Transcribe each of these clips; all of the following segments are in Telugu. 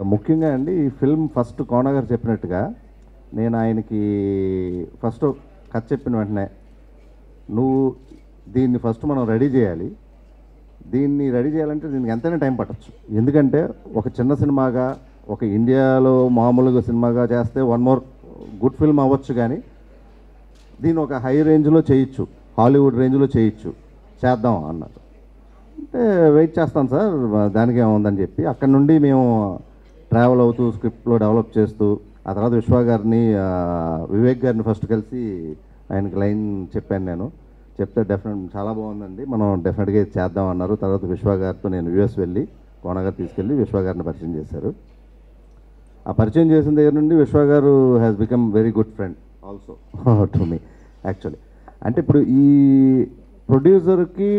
ముఖ్యంగా అండి ఈ ఫిల్మ్ ఫస్ట్ కోన గారు చెప్పినట్టుగా నేను ఆయనకి ఫస్ట్ కథ చెప్పిన వెంటనే నువ్వు దీన్ని ఫస్ట్ మనం రెడీ చేయాలి. దీన్ని రెడీ చేయాలంటే దీనికి ఎంతైనా టైం పట్టచ్చు. ఎందుకంటే ఒక చిన్న సినిమాగా ఒక ఇండియాలో మామూలుగా సినిమాగా చేస్తే వన్ మోర్ గుడ్ ఫిల్మ్ అవ్వచ్చు కానీ దీన్ని ఒక హై రేంజ్లో చేయొచ్చు. హాలీవుడ్ రేంజ్లో చేయొచ్చు. చేద్దాం అన్నారు. అంటే వెయిట్ చేస్తాను సార్ దానికి ఏముందని చెప్పి అక్కడ నుండి మేము ట్రావెల్ అవుతూ స్క్రిప్ట్లో డెవలప్ చేస్తూ ఆ తర్వాత విశ్వ గారిని వివేక్ గారిని ఫస్ట్ కలిసి ఆయనకి లైన్ చెప్పాను నేను. చెప్తే డెఫినెట్ చాలా బాగుందండి. మనం డెఫినెట్గా ఇది చేద్దాం అన్నారు. తర్వాత విశ్వ గారితో నేను యుఎస్ వెళ్ళి కోనగారు తీసుకెళ్ళి విశ్వ గారిని పరిచయం చేశారు. ఆ పరిచయం చేసిన దగ్గర నుండి Vishwa garu has become very good friend also to me actually అంటే ఇప్పుడు ఈ ప్రొడ్యూసర్కి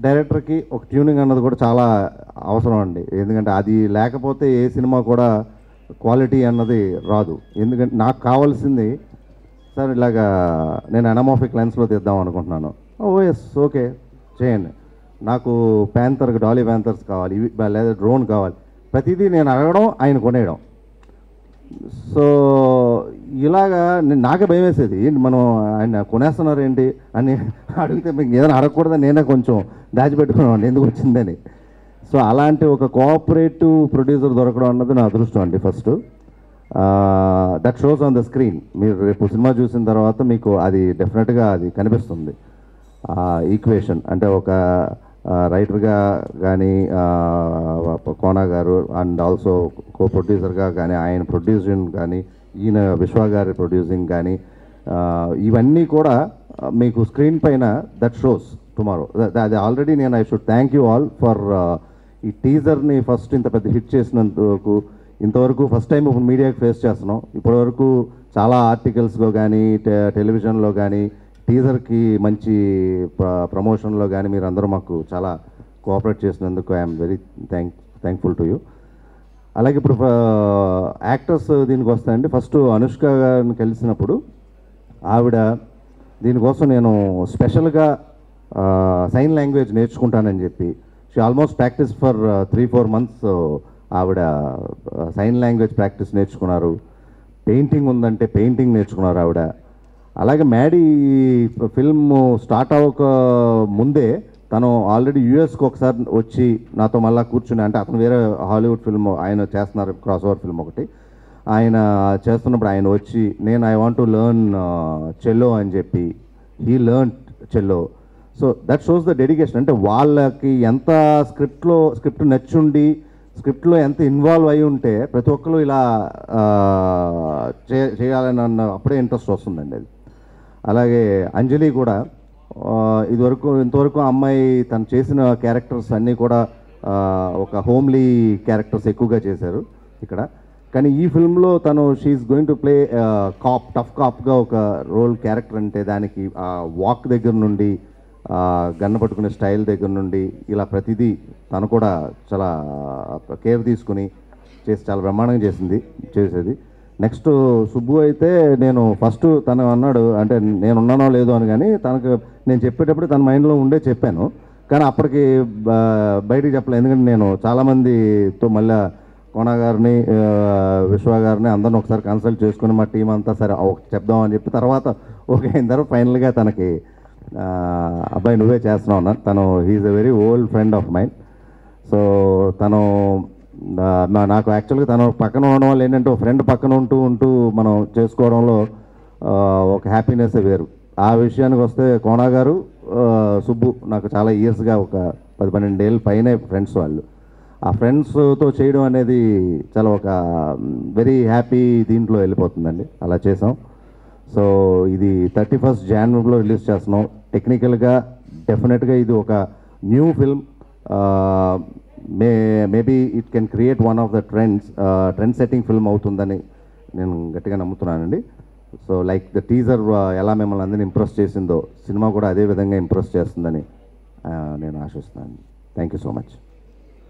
డైరెక్టర్కి ఒక ట్యూనింగ్ అన్నది కూడా చాలా అవసరం అండి. ఎందుకంటే అది లేకపోతే ఏ సినిమా కూడా క్వాలిటీ అన్నది రాదు. ఎందుకంటే నాకు కావాల్సింది సార్ ఇలాగా నేను అనమాఫిక్ లెన్స్లో తీద్దాం అనుకుంటున్నాను. ఓ ఎస్ ఓకే చేయండి. నాకు ప్యాంతర్కి డాలీ ప్యాంతర్స్ కావాలి ఇవి లేదా డ్రోన్ కావాలి. ప్రతిదీ నేను అడగడం ఆయన కొనేయడం. సో ఇలాగా నాకే భయం వేసేది. ఏంటి మనం ఆయన కొనేస్తున్నారు ఏంటి అని అడిగితే మీకు ఏదైనా అడగకూడదని నేనే కొంచెం దాచిపెట్టుకున్నాను ఎందుకు వచ్చిందని. సో అలాంటి ఒక కోఆపరేటివ్ ప్రొడ్యూసర్ దొరకడం అన్నది నా అదృష్టం అండి first. That shows on the screen మీరు రేపు సినిమా చూసిన తర్వాత మీకు అది డెఫినెట్గా అది కనిపిస్తుంది. ఈక్వేషన్ అంటే ఒక రైటర్గా కానీ కోనా గారు అండ్ ఆల్సో కో ప్రొడ్యూసర్గా కానీ ఆయన ప్రొడ్యూసర్ కానీ ఈయన విశ్వ గారి ప్రొడ్యూసింగ్ కానీ ఇవన్నీ కూడా మీకు స్క్రీన్ పైన దట్ షోస్ టుమారో. అది ఆల్రెడీ నేను I should thank you all for ఈ టీజర్ని ఫస్ట్ ఇంత పెద్ద హిట్ చేసినందుకు ఇంతవరకు ఫస్ట్ టైం ఇప్పుడు మీడియాకి ఫేస్ చేస్తున్నాం. ఇప్పటివరకు చాలా ఆర్టికల్స్లో కానీ టెలివిజన్లో కానీ టీజర్కి మంచి ప్ర- ప్రమోషన్లో కానీ మీరు అందరూ మాకు చాలా కోఆపరేట్ చేసినందుకు I'm very thank thankful to you. అలాగే ఇప్పుడు యాక్టర్స్ దీనికి వస్తాయండి. ఫస్ట్ అనుష్క గారిని కలిసినప్పుడు ఆవిడ దీనికోసం నేను స్పెషల్గా సైన్ లాంగ్వేజ్ నేర్చుకుంటానని చెప్పి she almost practice for three four months ఆవిడ సైన్ లాంగ్వేజ్ ప్రాక్టీస్ నేర్చుకున్నారు. పెయింటింగ్ ఉందంటే పెయింటింగ్ నేర్చుకున్నారు ఆవిడ. అలాగే మ్యాడీ ఫిల్మ్ స్టార్ట్ అవ్వక ముందే తను ఆల్రెడీ యూఎస్కి ఒకసారి వచ్చి నాతో మళ్ళీ కూర్చుని అంటే అతను వేరే హాలీవుడ్ ఫిల్మ్ ఆయన చేస్తున్నారు క్రాస్ ఓవర్ ఫిల్మ్ ఒకటి. ఆయన చేస్తున్నప్పుడు ఆయన వచ్చి నేను I want to learn cello అని చెప్పి he learn cello. So that shows the dedication. అంటే వాళ్ళకి ఎంత స్క్రిప్ట్లో స్క్రిప్ట్ నచ్చుండి స్క్రిప్ట్లో ఎంత ఇన్వాల్వ్ అయి ఉంటే ప్రతి ఒక్కరు ఇలా చే చేయాలని అన్న అప్పుడే ఇంట్రెస్ట్ వస్తుందండి అది. అలాగే అంజలి కూడా ఇదివరకు ఇంతవరకు అమ్మాయి తను చేసిన క్యారెక్టర్స్ అన్నీ కూడా ఒక హోమ్లీ క్యారెక్టర్స్ ఎక్కువగా చేశారు ఇక్కడ. కానీ ఈ ఫిల్మ్లో తను she is going to play cop tough కాప్గా ఒక రోల్ క్యారెక్టర్ అంటే దానికి వాక్ దగ్గర నుండి గన్న పట్టుకునే స్టైల్ దగ్గర నుండి ఇలా ప్రతిదీ తను కూడా చాలా కేర్ తీసుకుని చేసి చాలా బ్రహ్మాండంగా చేసింది చేసేది. నెక్స్ట్ సుబ్బు అయితే నేను ఫస్ట్ తను అన్నాడు అంటే నేను ఉన్నానో లేదో అని కానీ తనకు నేను చెప్పేటప్పుడు తన మైండ్లో ఉండే చెప్పాను. కానీ అప్పటికి బ- బయటికి చెప్పలేదు. ఎందుకంటే నేను చాలామందితో మళ్ళీ కోన గారిని విశ్వ గారిని అందరిని ఒకసారి కన్సల్ట్ చేసుకుని మా టీం అంతా సరే చెప్దాం అని చెప్పి తర్వాత ఓకే అయిన తర్వాత ఫైనల్గా తనకి అబ్బాయి నువ్వే చేస్తున్నావు అన్న తను he is a very old friend of mind so తను నాకు యాక్చువల్గా తన పక్కన ఉండడం వల్ల ఏంటంటే ఒక ఫ్రెండ్ పక్కన ఉంటూ ఉంటూ మనం చేసుకోవడంలో ఒక హ్యాపీనెస్ వేరు. ఆ విషయానికి వస్తే కోనా గారు సుబ్బు నాకు చాలా ఇయర్స్గా ఒక పది పన్నెండు ఏళ్ళ పైనే ఫ్రెండ్స్ వాళ్ళు. ఆ ఫ్రెండ్స్తో చేయడం అనేది చాలా ఒక వెరీ హ్యాపీ దీంట్లో వెళ్ళిపోతుందండి. అలా చేసాం. సో ఇది థర్టీ ఫస్ట్ జాన్వరిలో రిలీజ్ చేస్తున్నాం. టెక్నికల్గా డెఫినెట్గా ఇది ఒక new film may maybe it can create one of the trends trend setting film అవుతుందని నేను గట్టిగా నమ్ముతున్నానండి. సో లైక్ ద టీజర్ ఎలా మిమ్మల్ని అందరినీ ఇంప్రెస్ చేసిందో సినిమా కూడా అదే విధంగా ఇంప్రెస్ చేస్తుందని uh, నేను ఆశిస్తున్నాను. Thank you so much